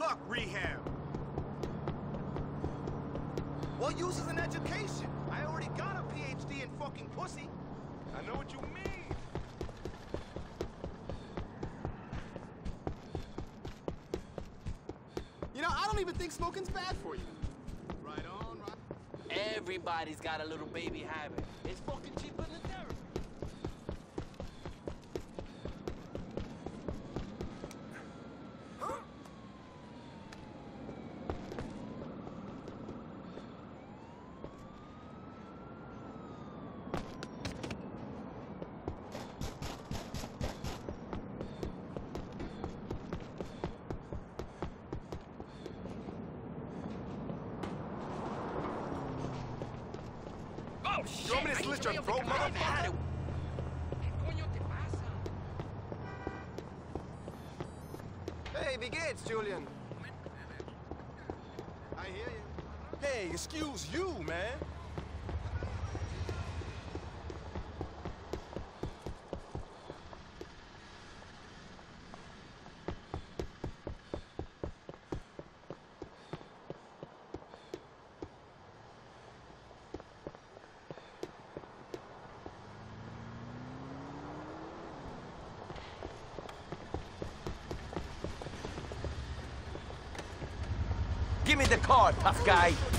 Fuck rehab. What use is an education? I already got a PhD in fucking pussy. I know what you mean. You know, I don't even think smoking's bad for you. Right on, right. Everybody's got a little baby habit. It's fucking cheaper than therapy. Oh, shit! You want me to slit your throat, motherfucker? ¿Qué coño te pasa? Hey, wie geht's, Julian? I hear you. Hey, excuse you, man. Give me the card, tough guy.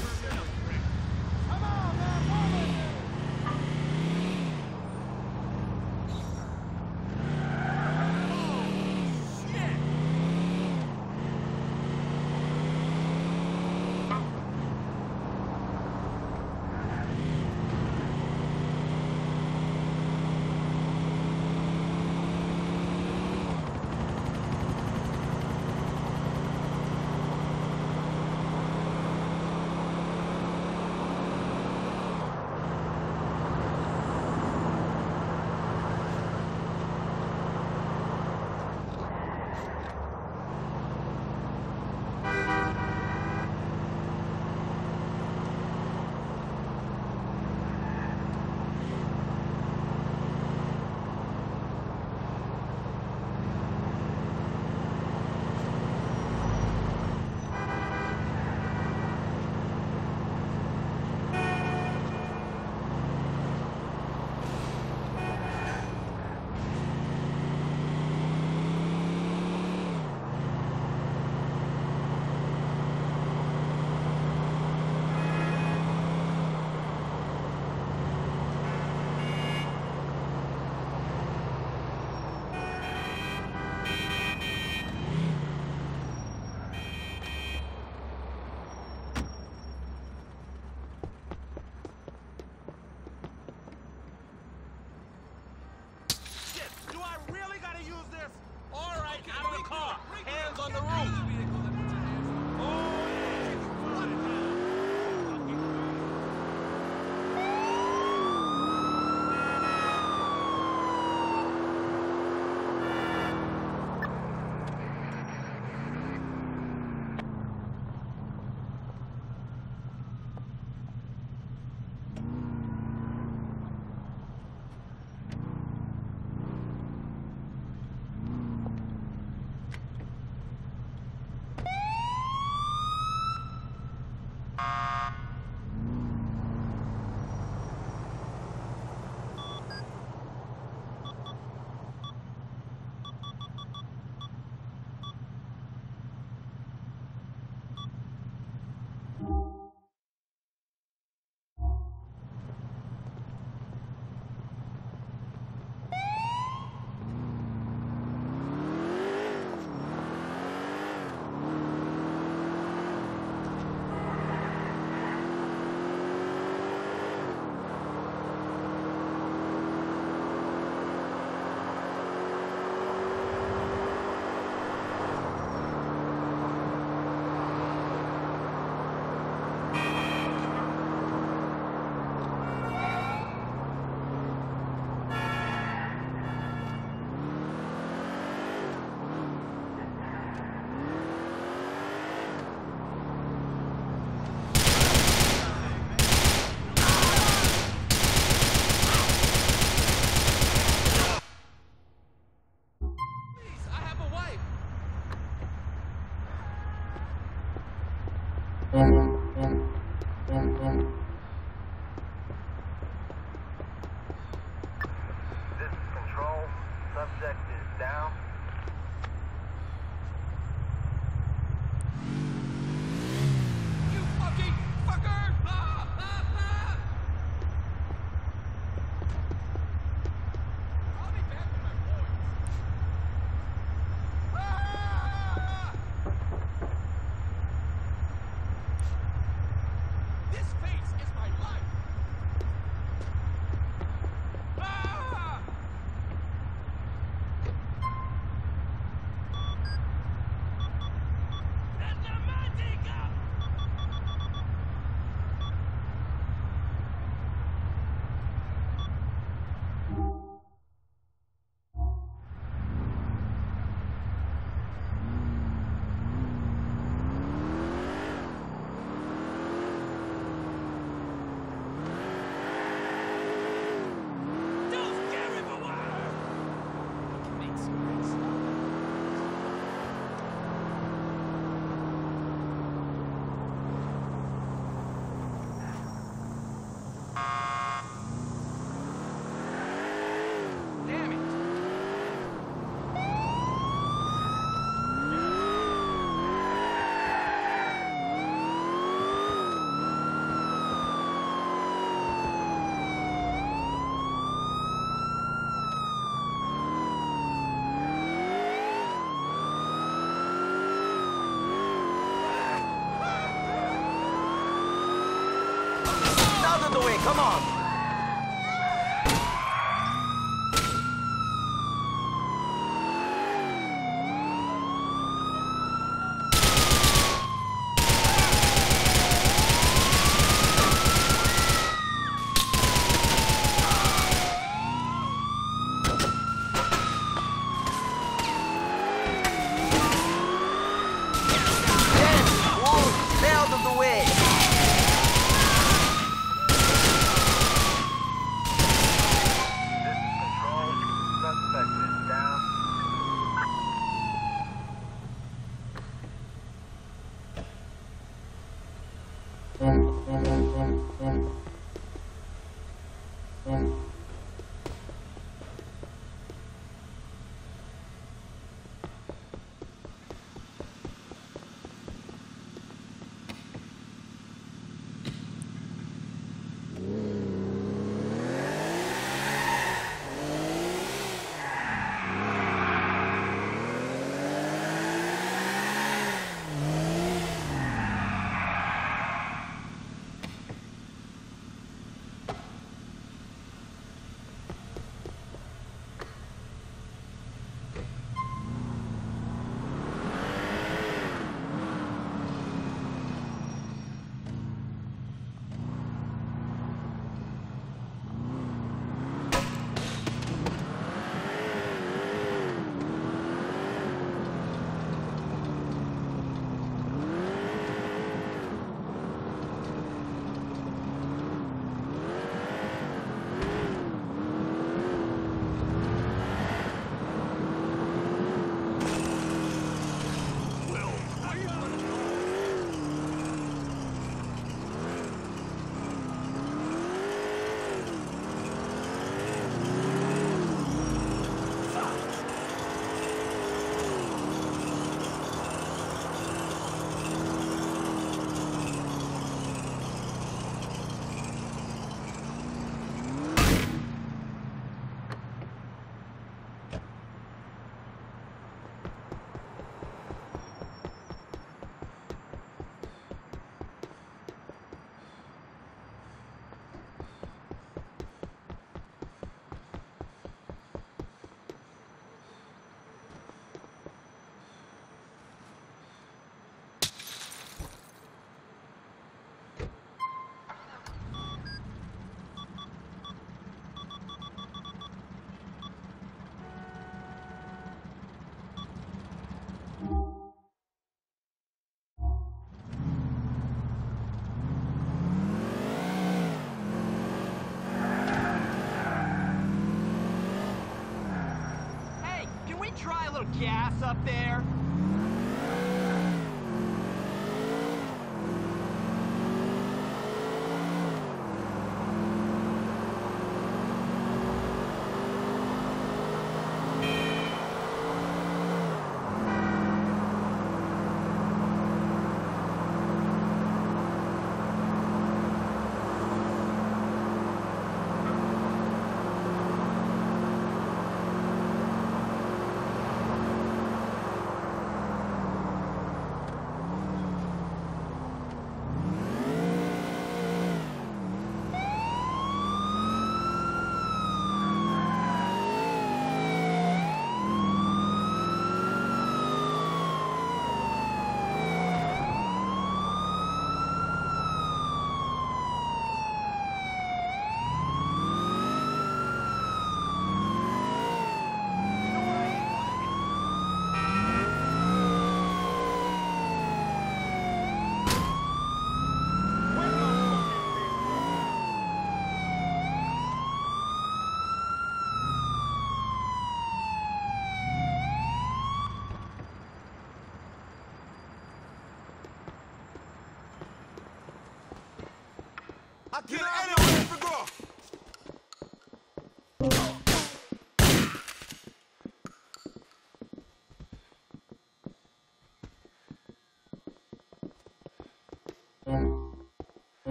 Gas up there?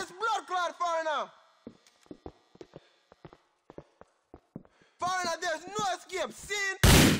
This blood clot foreigner! Foreigner, there's no escape. Sin!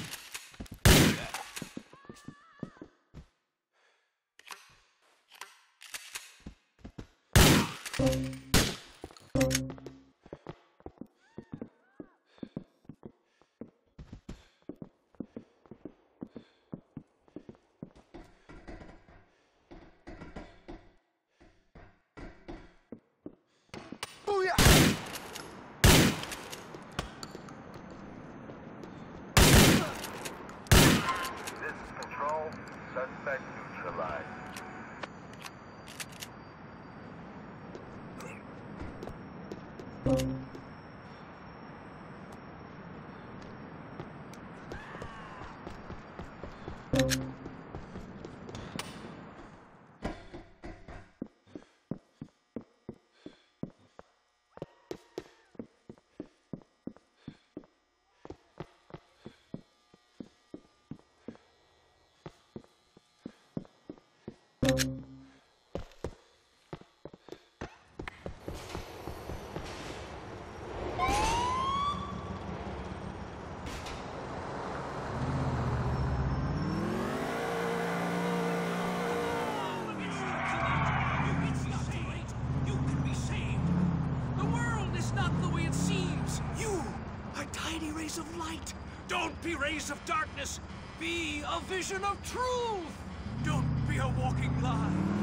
Rays of light. Don't be rays of darkness. Be a vision of truth. Don't be a walking lie.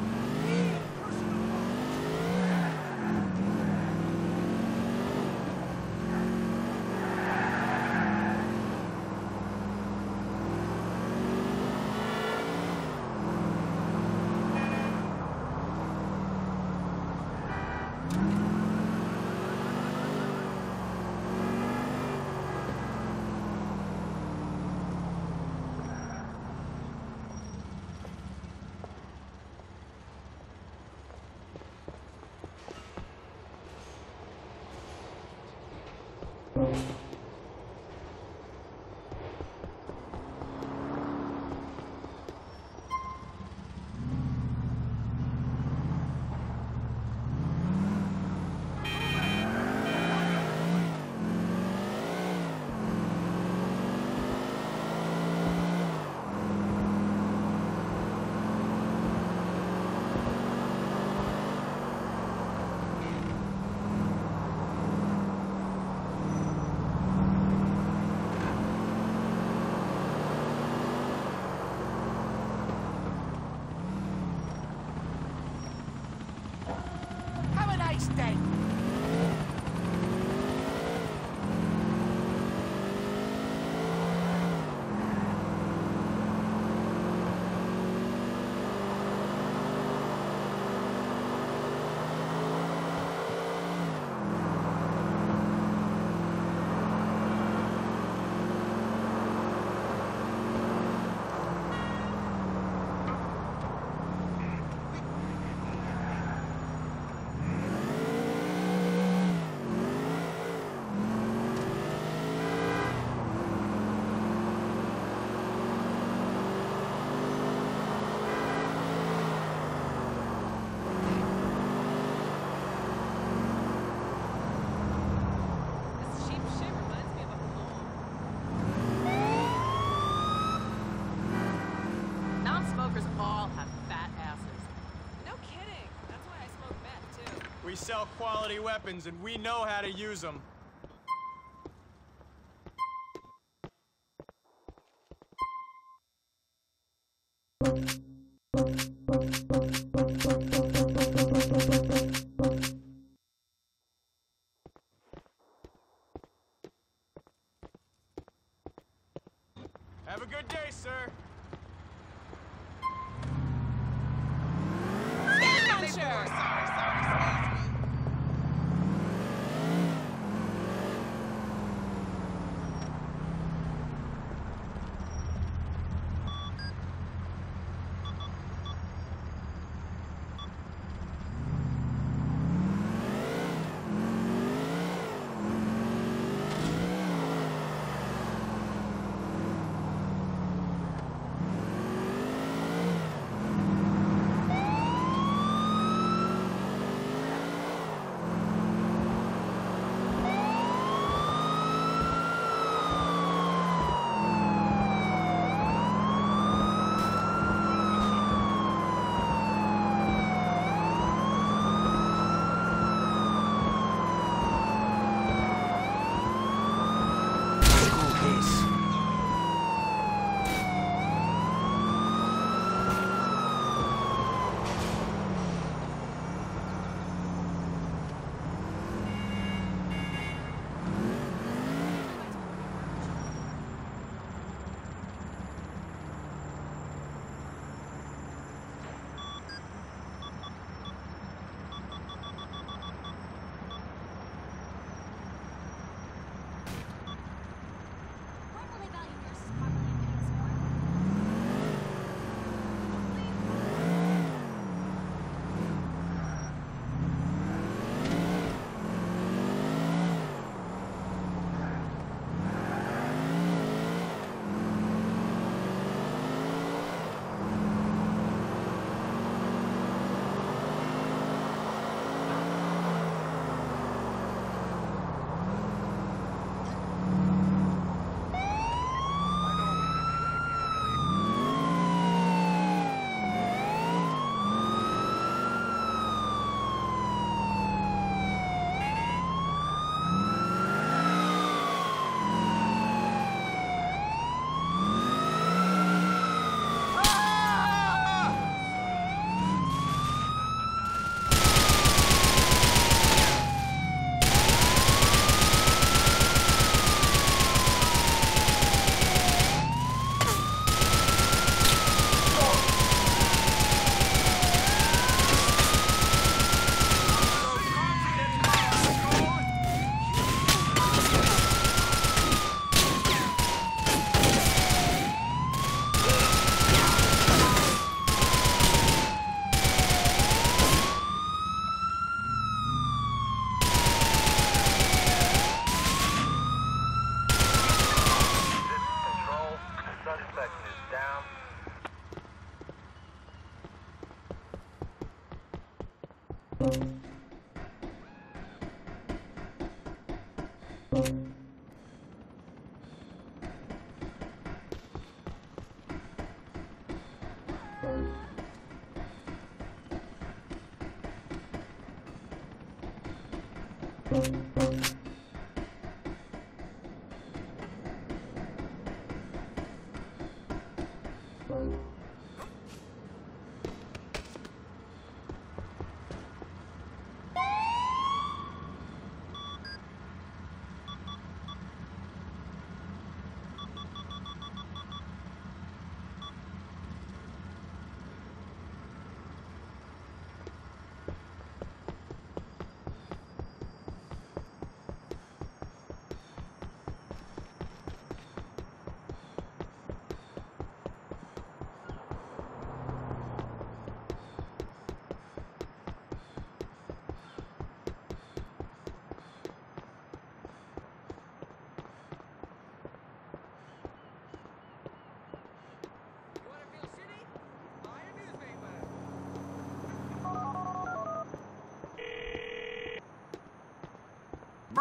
We sell quality weapons and we know how to use them.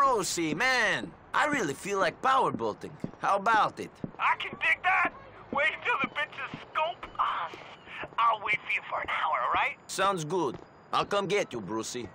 Brucie, man, I really feel like power boating. How about it? I can dig that. Wait till the bitches scope us. I'll wait for you for an hour, all right? Sounds good. I'll come get you, Brucie.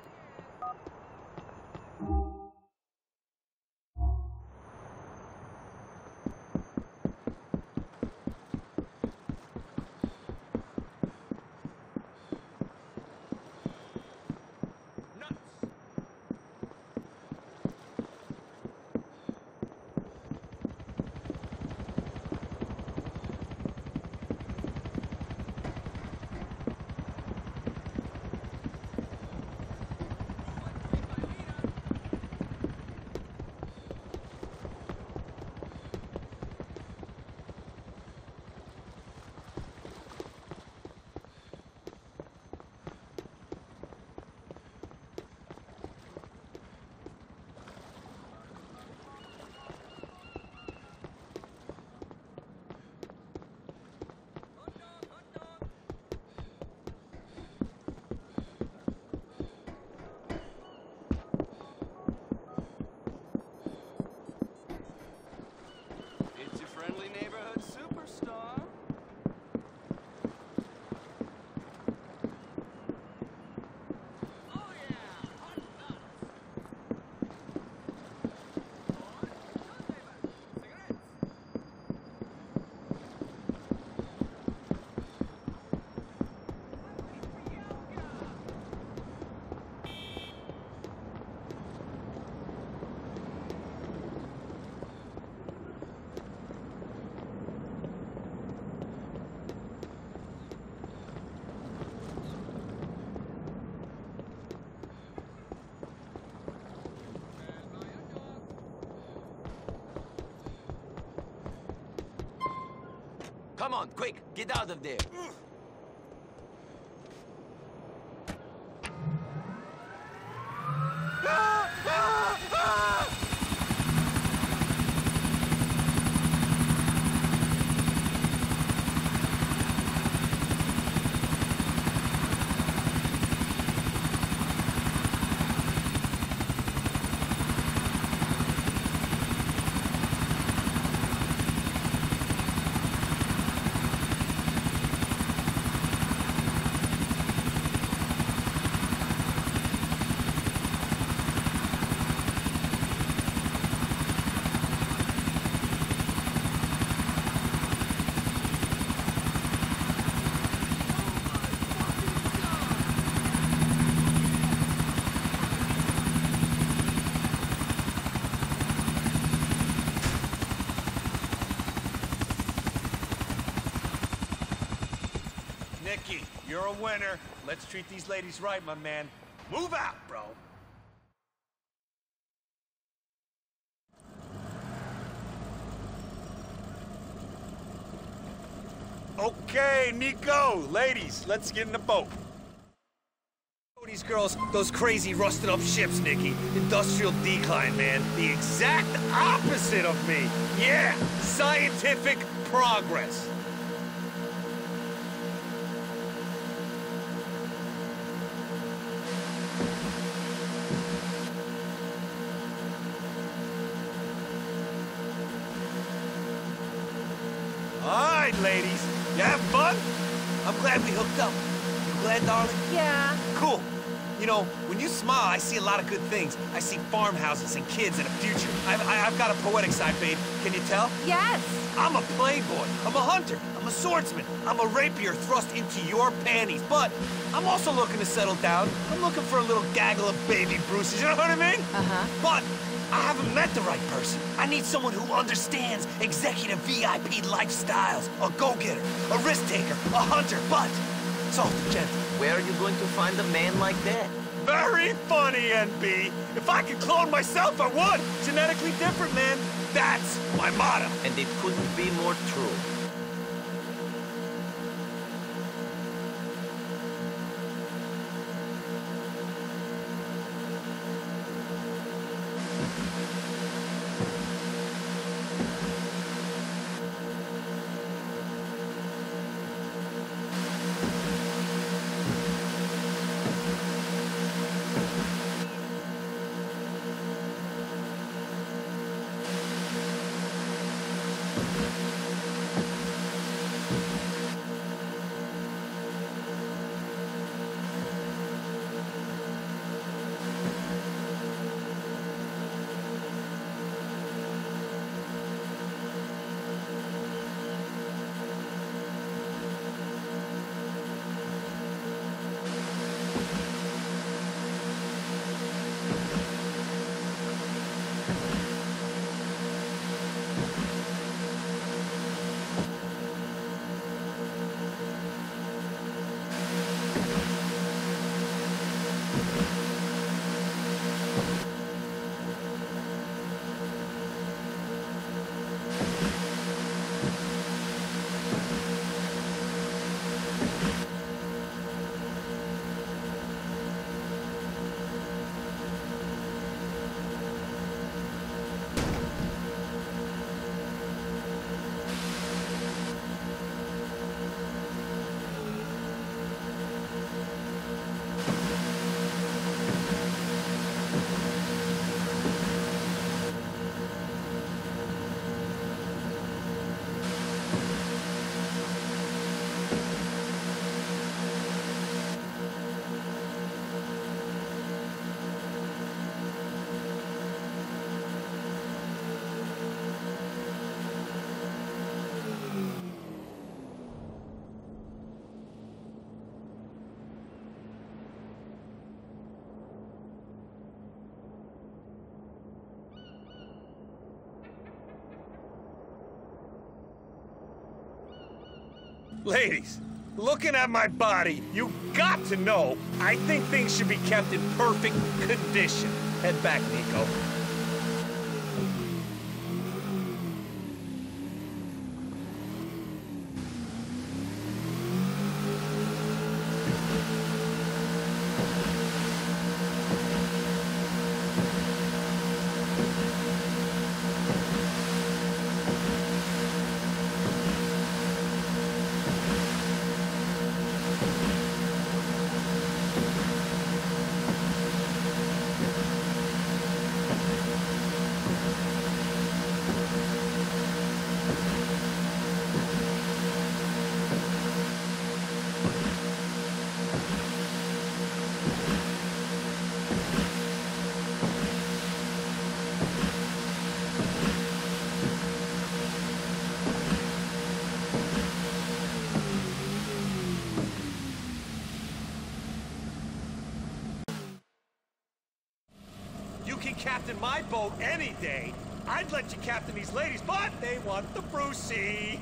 Come on, quick, get out of there. Nicky, you're a winner. Let's treat these ladies right, my man. Move out, bro. Okay, Nico, ladies, let's get in the boat. Oh, these girls, those crazy rusted up ships, Nicky. Industrial decline, man. The exact opposite of me. Yeah, scientific progress. Smile, I see a lot of good things. I see farmhouses and kids and a future. I've, I've got a poetic side, babe. Can you tell? Yes. I'm a playboy. I'm a hunter. I'm a swordsman. I'm a rapier thrust into your panties. But I'm also looking to settle down. I'm looking for a little gaggle of baby Bruces. You know what I mean? Uh-huh. But I haven't met the right person. I need someone who understands executive VIP lifestyles. A go-getter, a risk-taker, a hunter, but soft and gentle. Where are you going to find a man like that? Very funny, NB. If I could clone myself, I would. Genetically different, man. That's my motto. And it couldn't be more true. Ladies, looking at my body, you got to know I think things should be kept in perfect condition. Head back, Nico. Captain my boat any day. I'd let you captain these ladies, but they want the Brucie.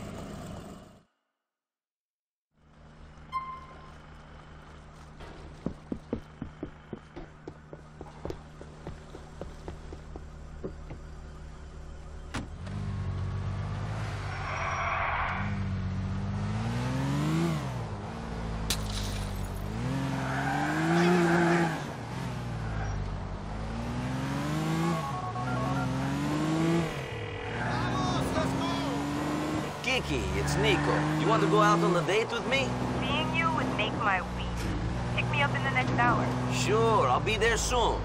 Kiki, it's Nico. You want to go out on a date with me? Seeing you would make my week. Pick me up in the next hour. Sure, I'll be there soon.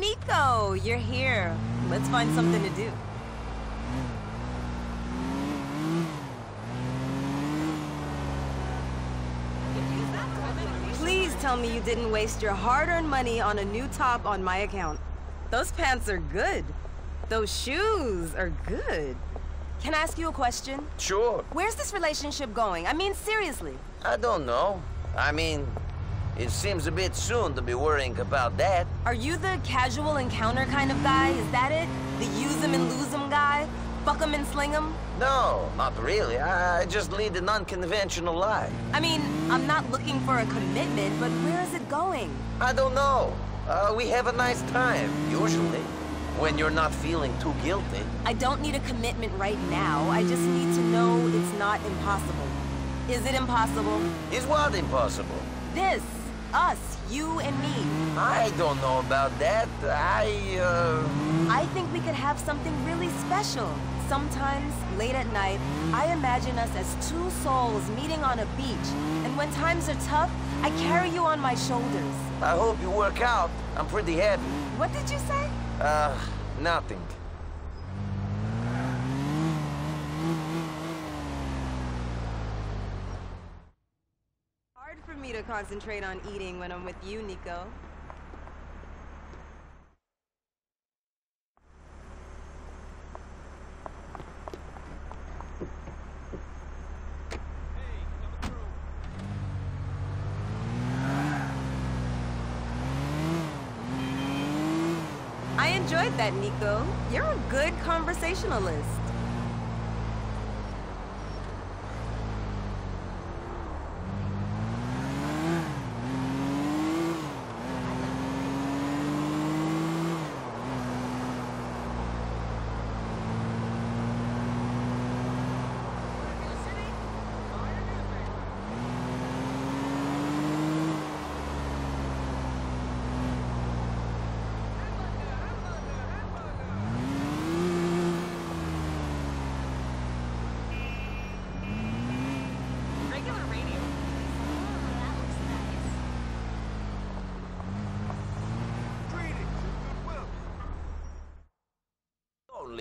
Niko, you're here. Let's find something to do. Please tell me you didn't waste your hard-earned money on a new top on my account. Those pants are good. Those shoes are good. Can I ask you a question? Sure. Where's this relationship going? I mean, seriously. I don't know. I mean, it seems a bit soon to be worrying about that. Are you the casual encounter kind of guy? Is that it? The use 'em and lose 'em guy? Fuck 'em and sling 'em? No, not really. I just lead an unconventional life. I mean, I'm not looking for a commitment, but where is it going? I don't know. Uh, we have a nice time, usually. When you're not feeling too guilty. I don't need a commitment right now. I just need to know it's not impossible. Is it impossible? Is what impossible? This. Us. You and me. I don't know about that. I, uh... I think we could have something really special. Sometimes, late at night, I imagine us as two souls meeting on a beach. And when times are tough, I carry you on my shoulders. I hope you work out. I'm pretty heavy. What did you say? Uh, nothing. Hard for me to concentrate on eating when I'm with you, Niko. I enjoyed that, Niko. You're a good conversationalist.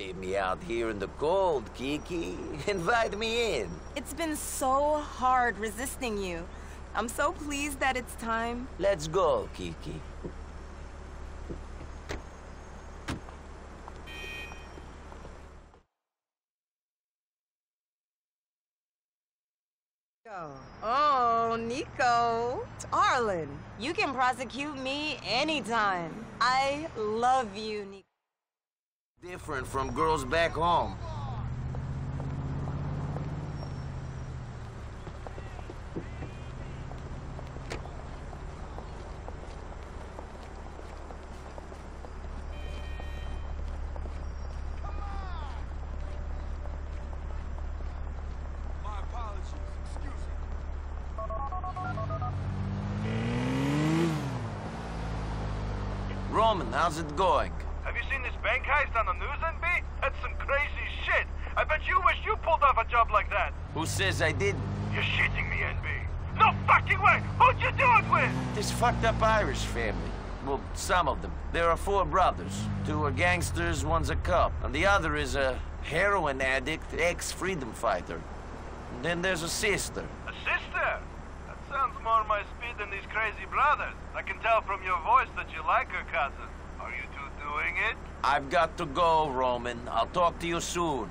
Leave me out here in the cold, Kiki. Invite me in. It's been so hard resisting you. I'm so pleased that it's time. Let's go, Kiki. Oh, Niko. Darling, you can prosecute me anytime. I love you, Niko. Different from girls back home. Roman, how's it going? Have you seen this bank heist on the news, NB? That's some crazy shit. I bet you wish you pulled off a job like that. Who says I did? You're shitting me, NB. No fucking way! Who'd you do it with? This fucked up Irish family. Well, some of them. There are four brothers. Two are gangsters, one's a cop, and the other is a heroin addict, ex-freedom fighter. And then there's a sister. A sister? That sounds more my speed than these crazy brothers. I can tell from your voice that you like her cousin. Are you two doing it? I've got to go, Roman. I'll talk to you soon.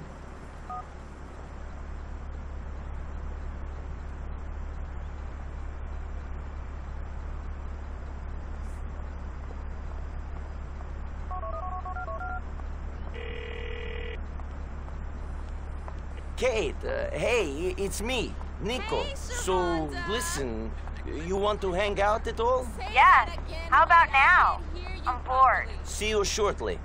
Kate, uh, hey, it's me, Niko. Hey, so, listen, you want to hang out at all? Yes. How about now? I'm bored. See you shortly.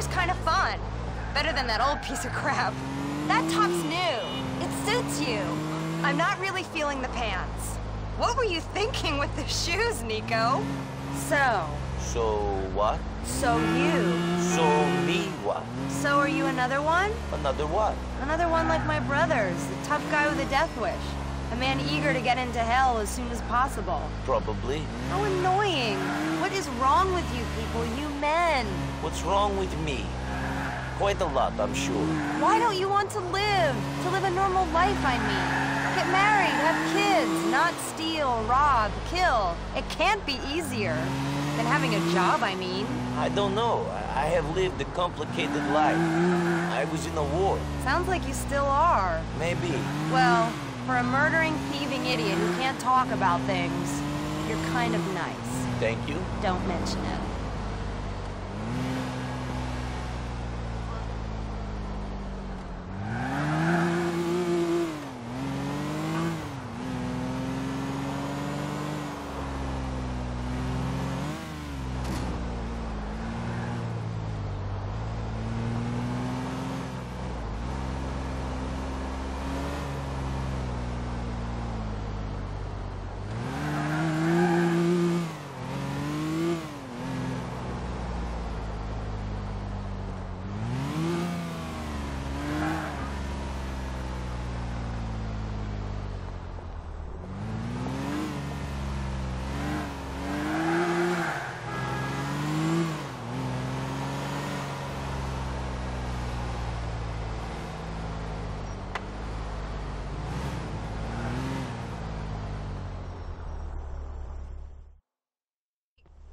Car's kind of fun. Better than that old piece of crap. That top's new. It suits you. I'm not really feeling the pants. What were you thinking with the shoes, Niko? So, So what? so you. So me what? So are you another one? Another what? Another one like my brothers, the tough guy with a death wish. A man eager to get into hell as soon as possible. Probably. How annoying. What is wrong with you people, you men? What's wrong with me? Quite a lot, I'm sure. Why don't you want to live? To live a normal life, I mean. Get married, have kids, not steal, rob, kill. It can't be easier. Than having a job, I mean. I don't know. I have lived a complicated life. I was in a war. Sounds like you still are. Maybe. Well, for a murdering, thieving idiot who can't talk about things, you're kind of nice. Thank you. Don't mention it.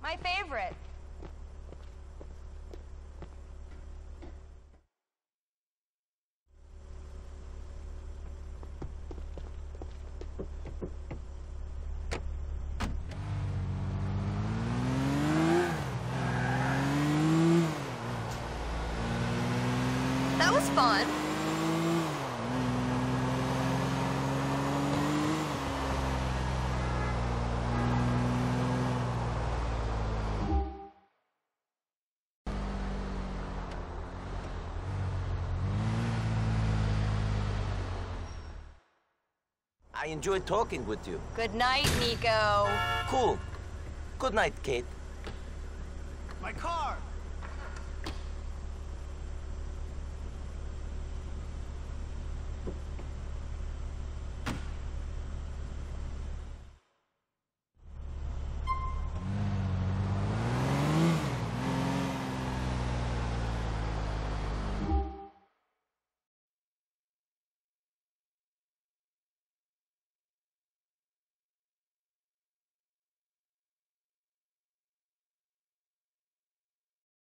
My favorite. That was fun. I enjoyed talking with you. Good night, Niko. Cool. Good night, Kate. My car!